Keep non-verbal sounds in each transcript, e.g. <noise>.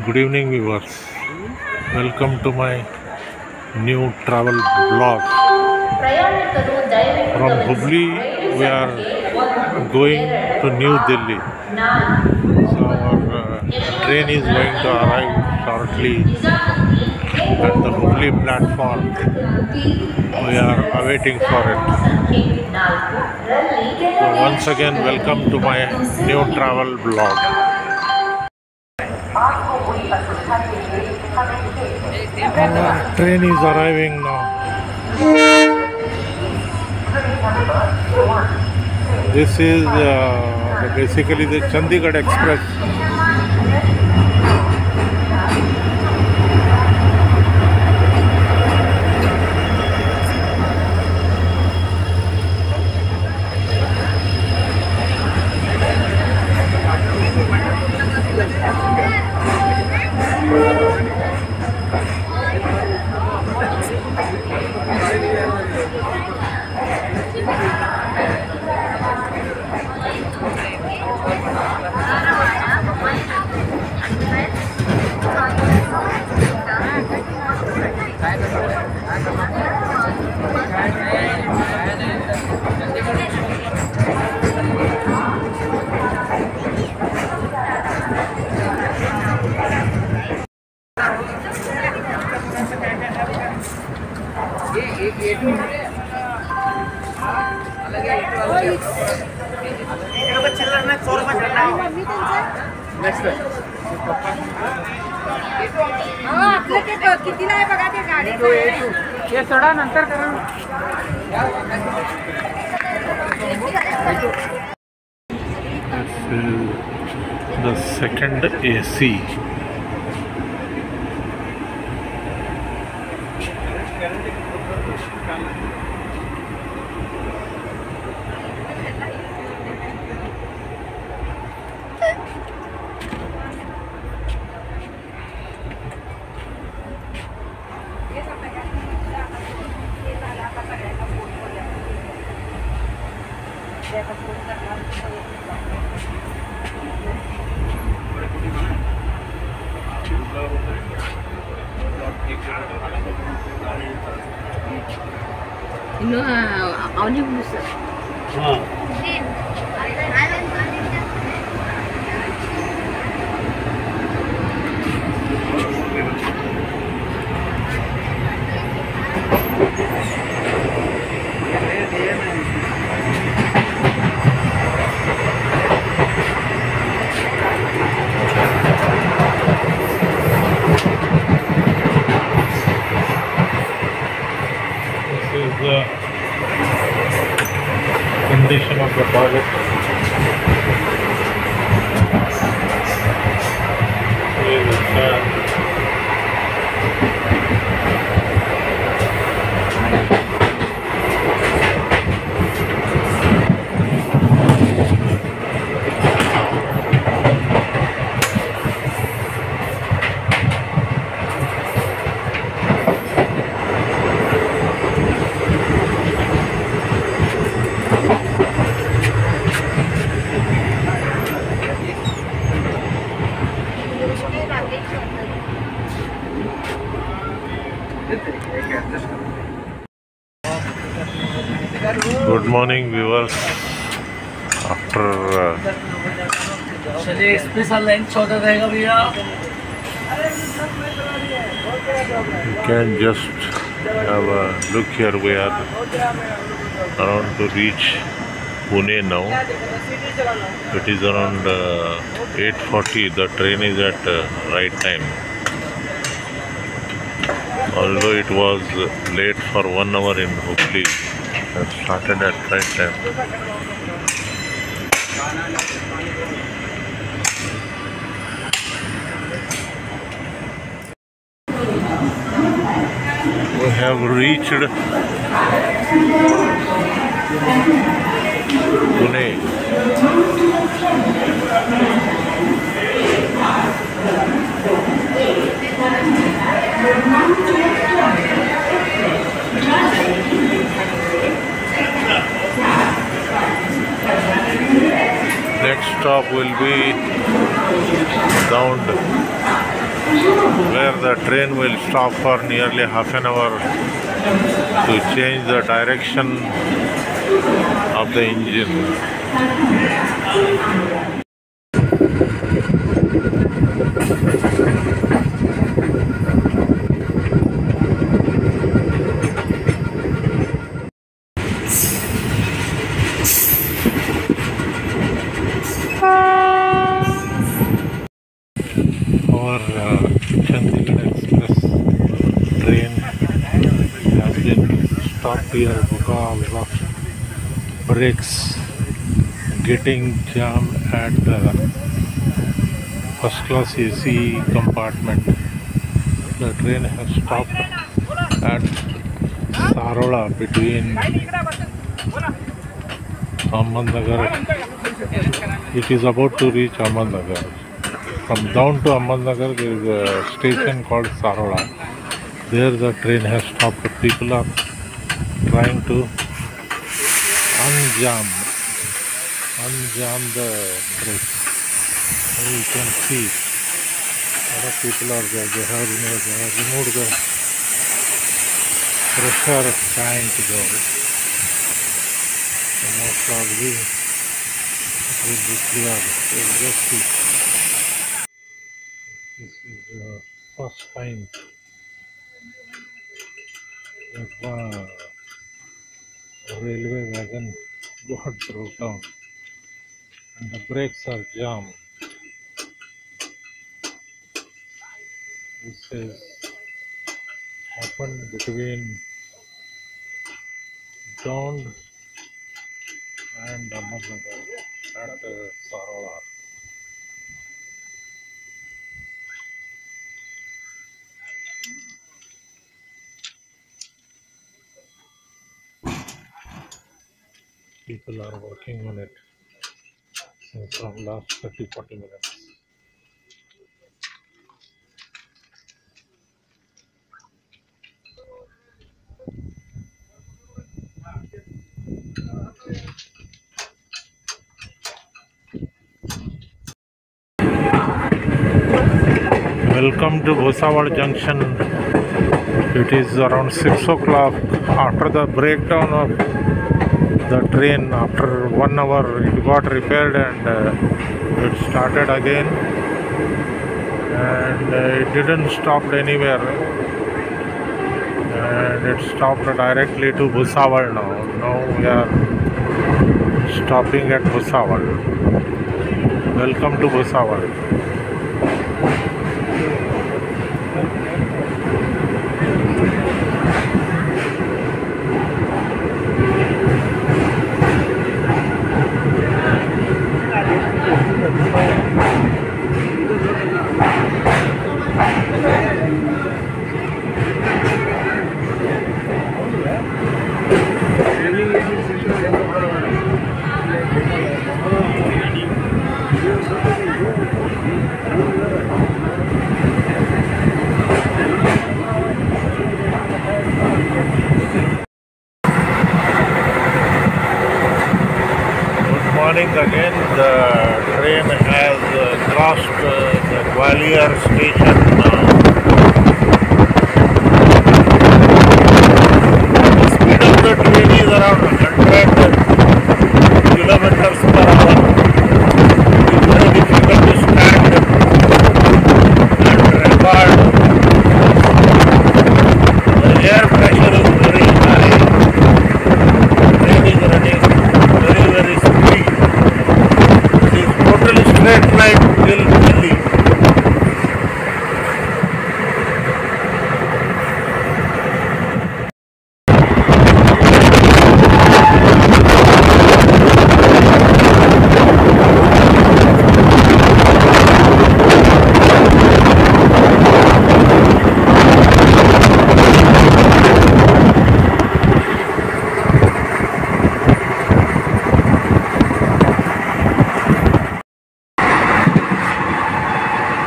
good evening viewers welcome to my new travel vlog. from Hubli we are going to New Delhi so our uh, train is going to arrive shortly at the Hubli platform we are awaiting for it so once again welcome to my new travel vlog. Is arriving now. This is uh, basically the Chandigarh Express. गाडी हे soda नंतर करा This is the second AC. No, no, no, no. I'll do this. Wow. morning, viewers. After uh, चलिए special line चौदह रहेगा भैया you can just have a look here. We are around to reach Pune now. It is around uh, 8:40. The train is at uh, right time. Although it was late for one hour in Hubli, started at right time. We have reached Pune. Stop will be Daund. where the train will stop for nearly half an hour to change the direction of the engine. और Chandigarh express train stop here because of brakes getting jam at the first class A C compartment the train है stop at Saroda between Ahmednagar it is about to reach Ahmednagar From down to Ahmednagar, there is a station called Sarola. There the train has stopped. People are trying to unjam, unjam the. And you can see a lot of people are there. They have removed, they have removed the pressure tank there. So most probably it will be clear. We'll just see. First that uh, a railway wagon got broke down and the brakes are jammed. This has happened between Daund and Ahmednagar at uh, Sarola. People are working on it since from last 30 40 minutes. Welcome to Bhusawal Junction. It is around 6 o'clock after the breakdown of the train. After one hour, it got repaired and uh, it started again. And uh, it didn't stop anywhere. And it stopped directly to Bhusawal now. Now we are stopping at Bhusawal. Welcome to Bhusawal. Good morning again. The train has uh, crossed uh, the Gwalior station now. The speed of the train is around 100 kilometers per hour. It is very difficult to stand and record. The air pressure is very high. Train is running very very speed. It is totally straight line till Delhi.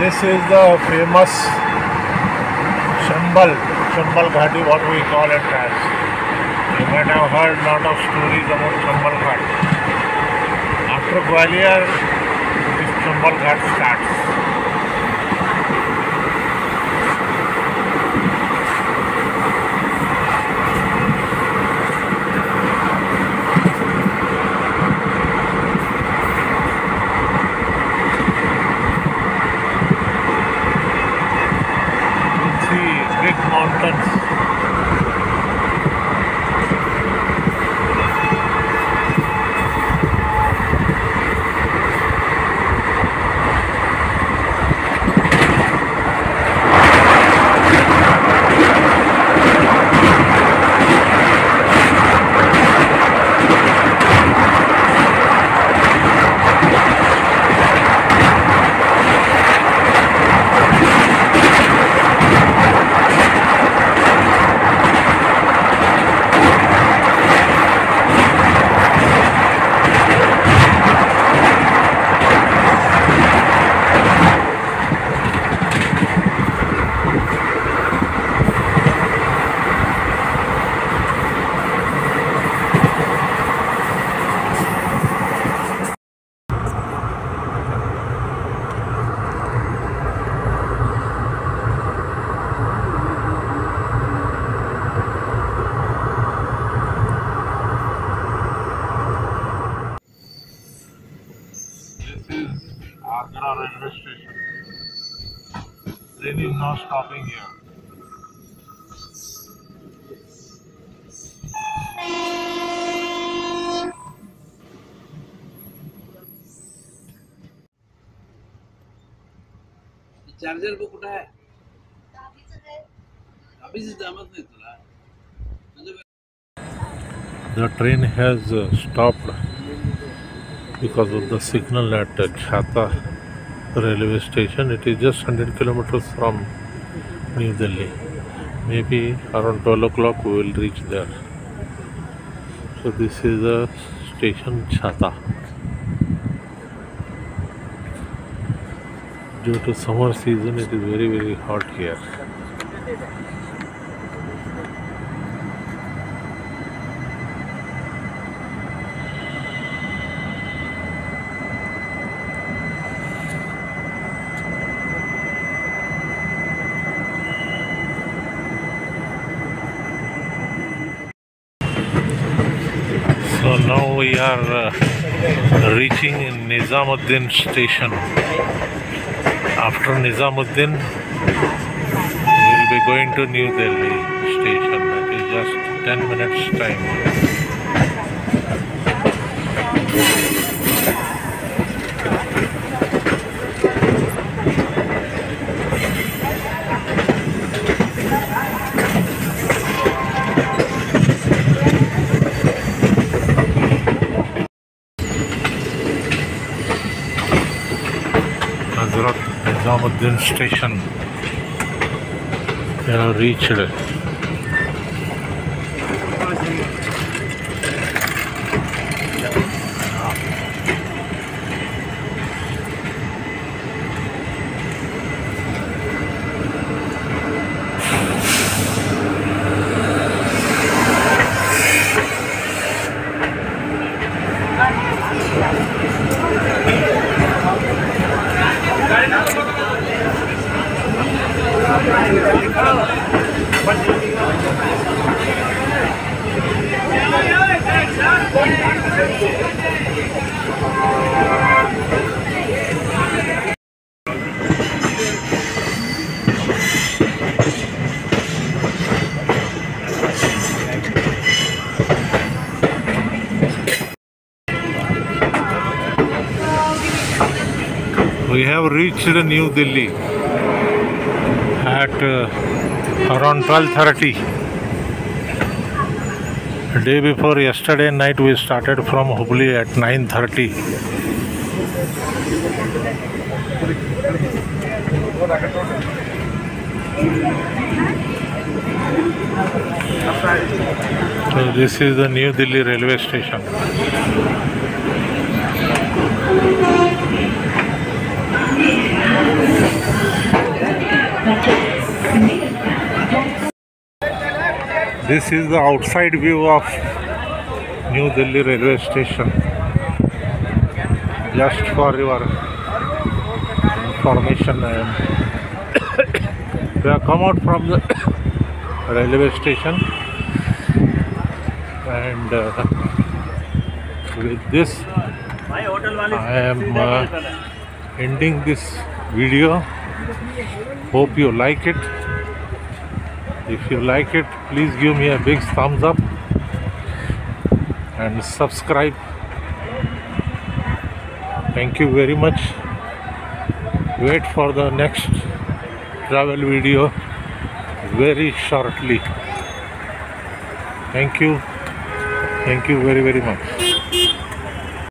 This is the famous Chambal, Chambal Ghati, what we call it as. You might have heard a lot of stories about Chambal Ghat. After Gwalior, this Chambal Ghat starts. und dann Not stopping here. Charger बघ कुठं आहे अभिच जमत नाही तुला The train has uh, stopped because of the signal at uh, Chhata railway station. It is just 100 kilometers from New Delhi. Maybe around 12 o'clock we will reach there. So this is the station Chhata. Due to summer season, it is very very hot here. So now we are uh, reaching Nizamuddin station. After Nizamuddin, we will be going to New Delhi station. It is just 10 minutes time. Hazrat Nizamuddin station. Reach Dale, dale, dale. We have reached New Delhi at uh, around 12:30. Day before yesterday night we started from Hubli at 9:30. So this is the New Delhi railway station. This is the outside view of New Delhi railway station. Just for your information, <coughs> we have come out from the <coughs> railway station and uh, with this I am uh, ending this video. Hope you like it. If you like it, please give me a big thumbs up and subscribe. Thank you very much. Wait for the next travel video very shortly. Thank you. Thank you very, very much.